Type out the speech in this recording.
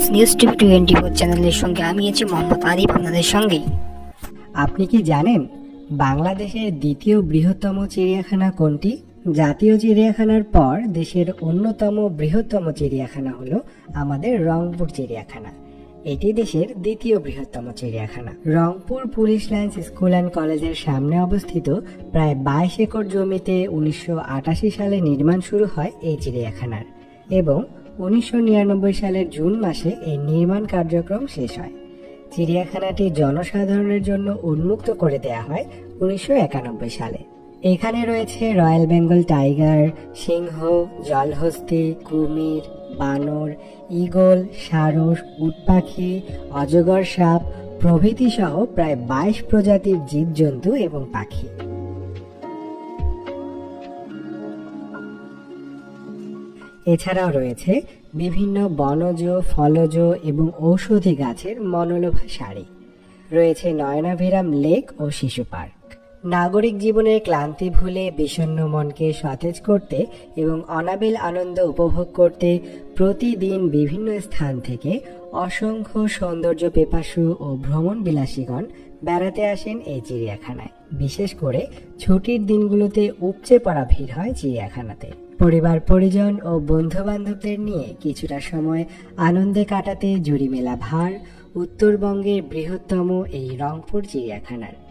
Friends news TV twenty four চ্যানেলের সঙ্গে আমি আছি মোহাম্মদ আরিফ আপনাদের সঙ্গেই। আপনি কি জানেন বাংলাদেশের দ্বিতীয় বৃহত্তম চিড়িয়াখানা কোনটি? জাতীয় চিড়িয়াখানার পর দেশের অন্যতম বৃহত্তম চিড়িয়াখানা হলো আমাদের রংপুর চিড়িয়াখানা। এটি দেশের দ্বিতীয় বৃহত্তম চিড়িয়াখানা। Rangpur police lines school and কলেজের সামনে অবস্থিত প্রায় বাইশ একর জমিতে উনিশশো আটাশি সালে নির্মাণ শুরু হয় এই চিড়িয়াখানার। এবং উনিশশো নিরানব্বই সালের জুন মাসে এই নির্মাণ কার্যক্রম শেষ হয়। চিড়িয়াখানাটি জনসাধারণের জন্য উন্মুক্ত করে দেয়া হয় উনিশশো একানব্বই সালে। এখানে রয়েছে রয়্যাল বেঙ্গল টাইগার, সিংহ, জলহস্তি, কুমির, বানর, ঈগল, সারস, উটপাখি, অজগর সাপ প্রভৃতি সহ প্রায় বাইশ প্রজাতির জীবজন্তু এবং পাখি। এছাড়াও রয়েছে বিভিন্ন বনজ, ফলজ এবং ঔষধি গাছের মনোলোভা সারি। রয়েছে নয়নাভিরাম লেক ও শিশু পার্ক। নাগরিক জীবনের ক্লান্তি ভুলে বিষণ্ন মনকে সতেজ করতে এবং অনাবিল আনন্দ উপভোগ করতে প্রতিদিন বিভিন্ন স্থান থেকে অসংখ্য সৌন্দর্য পেপাসু ও ভ্রমণ বিলাসীগণ বেড়াতে আসেন এই চিড়িয়াখানায়। বিশেষ করে ছুটির দিনগুলোতে উপচে পড়া ভিড় হয় চিড়িয়াখানাতে। পরিবার, পরিজন ও বন্ধু বান্ধবদের নিয়ে কিছুটা সময় আনন্দে কাটাতে জুড়ি মেলা ভার উত্তরবঙ্গের বৃহত্তম এই রংপুর চিড়িয়াখানার।